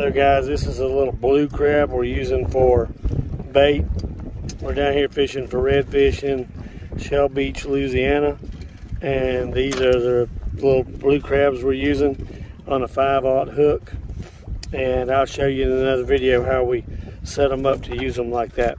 So guys, this is a little blue crab we're using for bait. We're down here fishing for redfish in Shell Beach, Louisiana. And these are the little blue crabs we're using on a 5-aught hook. And I'll show you in another video how we set them up to use them like that.